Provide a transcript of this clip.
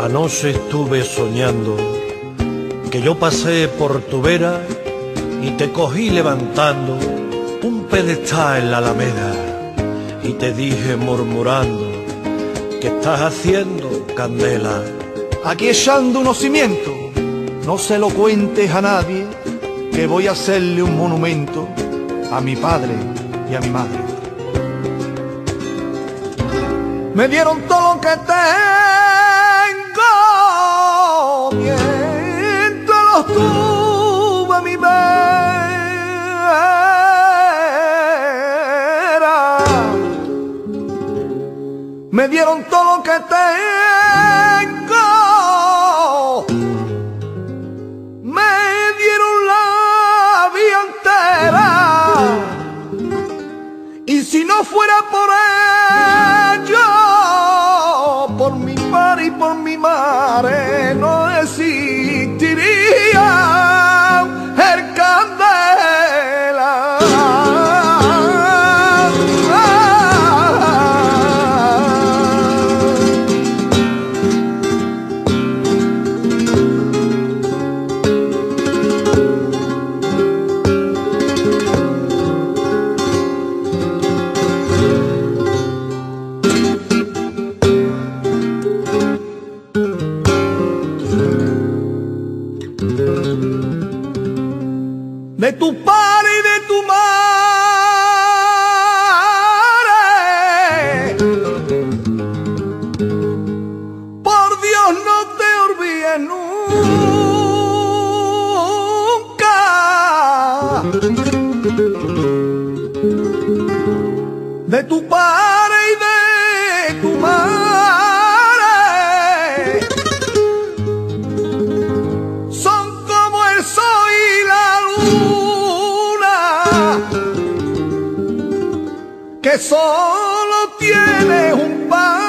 Anoche estuve soñando que yo pasé por tu vera y te cogí levantando un pedestal en la alameda y te dije murmurando que estás haciendo candela. Aquí echando unos cimientos, no se lo cuentes a nadie que voy a hacerle un monumento a mi padre y a mi madre. Me dieron todo lo que tengo mientras tuve mi vera. Me dieron todo lo que tengo. Me dieron la vida entera. Y si no fuera por ello, por mi padre y por mi madre, no existiría de tu padre y de tu madre. Por Dios no te olvides nunca. De tu padre que solo tiene un par.